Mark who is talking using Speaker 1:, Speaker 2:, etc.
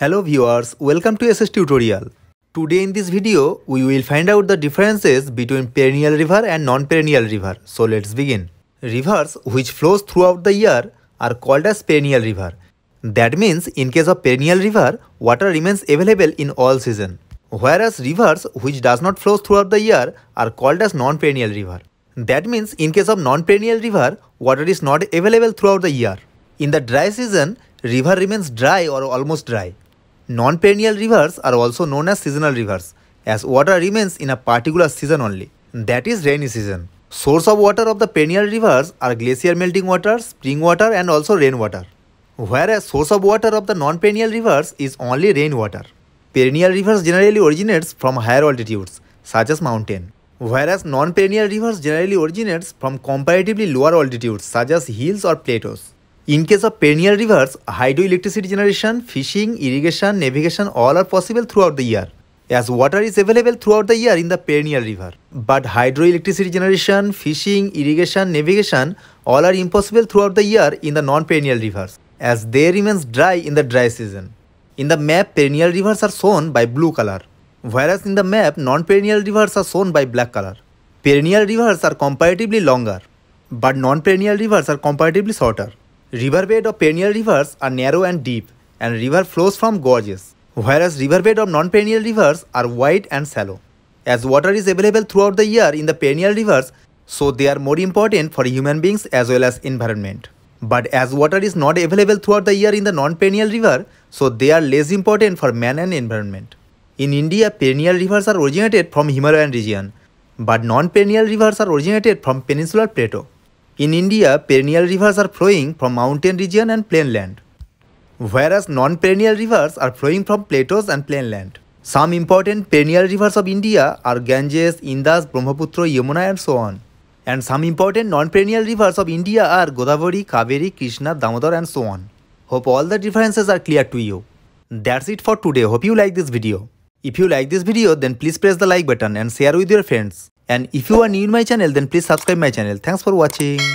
Speaker 1: Hello viewers, welcome to SS tutorial. Today in this video, we will find out the differences between perennial river and non-perennial river. So let's begin. Rivers which flows throughout the year are called as perennial river. That means in case of perennial river, water remains available in all season. Whereas rivers which does not flow throughout the year are called as non-perennial river. That means in case of non-perennial river, water is not available throughout the year. In the dry season, river remains dry or almost dry. Non-perennial rivers are also known as seasonal rivers, as water remains in a particular season only, that is rainy season. Source of water of the perennial rivers are glacier melting water, spring water and also rainwater. Whereas source of water of the non-perennial rivers is only rainwater. Perennial rivers generally originates from higher altitudes, such as mountain. Whereas non-perennial rivers generally originates from comparatively lower altitudes, such as hills or plateaus. In case of perennial rivers, hydroelectricity generation, fishing, irrigation, navigation all are possible throughout the year as water is available throughout the year in the perennial river. But hydroelectricity generation, fishing, irrigation, navigation all are impossible throughout the year in the non-perennial rivers as they remains dry in the dry season. In the map, perennial rivers are shown by blue color, whereas in the map, non-perennial rivers are shown by black color. Perennial rivers are comparatively longer, but non-perennial rivers are comparatively shorter. Riverbed of perennial rivers are narrow and deep and river flows from gorges, whereas riverbed of non-perennial rivers are wide and shallow. As water is available throughout the year in the perennial rivers, so they are more important for human beings as well as environment. But as water is not available throughout the year in the non-perennial river, so they are less important for man and environment. In India, perennial rivers are originated from Himalayan region, but non-perennial rivers are originated from peninsular plateau. In India, perennial rivers are flowing from mountain region and plain land, whereas non-perennial rivers are flowing from plateaus and plain land. Some important perennial rivers of India are Ganges, Indus, Brahmaputra, Yamuna and so on. And some important non-perennial rivers of India are Godavari, Kaveri, Krishna, Damodar and so on. Hope all the differences are clear to you. That's it for today. Hope you like this video. If you like this video then please press the like button and share with your friends. And if you are new in my channel then please subscribe my channel. Thanks for watching.